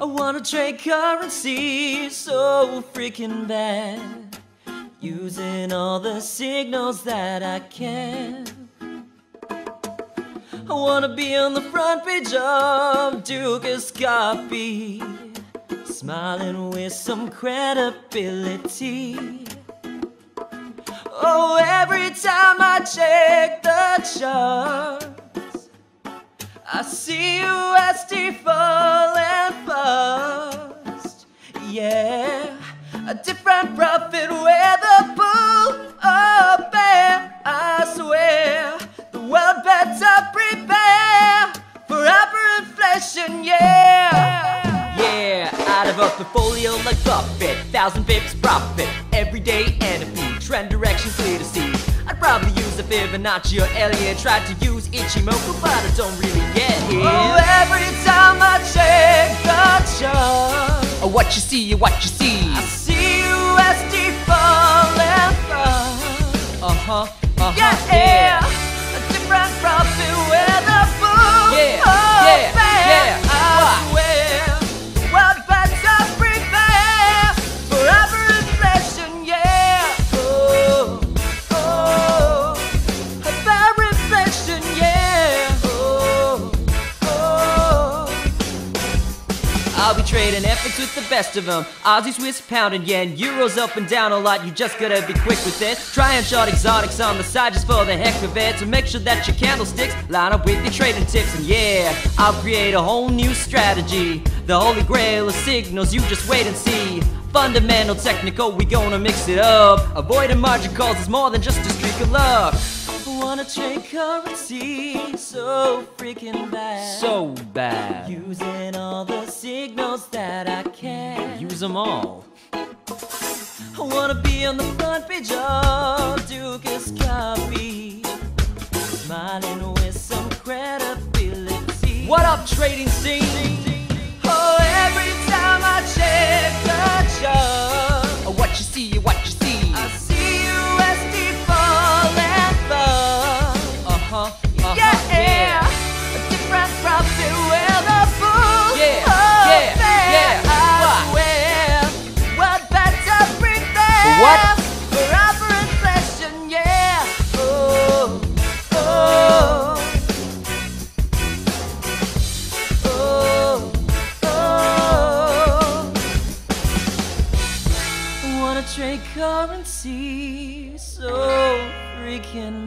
I wanna trade currency so freaking bad. Using all the signals that I can. I wanna be on the front page of Dukascopy, smiling with some credibility. Oh, every time I check the charts, I see USD falling fast. Yeah, a different profit where the bull or bear. I swear, the world better prepare for hyperinflation. Yeah, yeah, out of a portfolio like Buffett, thousand pips profit every day and a few trend direction clear to see. I'd probably use a Fibonacci or Elliott. Tried to use Ichimoku, but I don't really get it. Oh, every time I check the chart, Oh, what you see, you what you see. I see USD falling fast. Uh huh. Uh huh. Yeah, yeah. I'll be trading FX with the best of them. Aussie, Swiss, pound, and yen. Euros up and down a lot, you just gotta be quick with it. Try and short exotics on the side just for the heck of it. So make sure that your candlesticks line up with your trading tips. And yeah, I'll create a whole new strategy. The holy grail of signals, you just wait and see. Fundamental, technical, we gonna mix it up. Avoiding margin calls is more than just a streak of luck. I wanna trade currency so freaking bad. So bad. Using all the signals that I can. Use them all. I wanna be on the front page of Dukascopy. Smiling with some credibility. What up, trading scene? Oh, oh. Oh, trade currency so freaking.